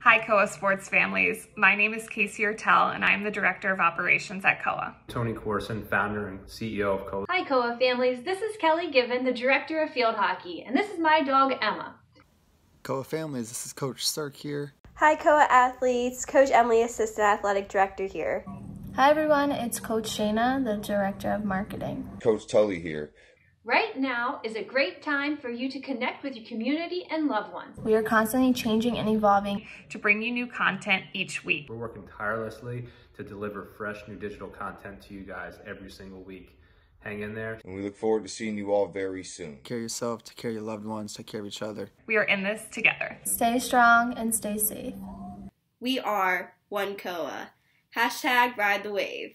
Hi, Koa sports families. My name is Casey Ertel, and I'm the Director of Operations at Koa. Tony Corson, founder and CEO of Koa. Hi, Koa families. This is Kelly Given, the Director of Field Hockey, and this is my dog, Emma. Koa families, this is Coach Stark here. Hi, Koa athletes. Coach Emily, Assistant Athletic Director here. Hi, everyone. It's Coach Shayna, the Director of Marketing. Coach Tully here. Right now is a great time for you to connect with your community and loved ones. We are constantly changing and evolving to bring you new content each week. We're working tirelessly to deliver fresh new digital content to you guys every single week. Hang in there. And we look forward to seeing you all very soon. Take care of yourself, take care of your loved ones, take care of each other. We are in this together. Stay strong and stay safe. We are one Koa. Hashtag ride the wave.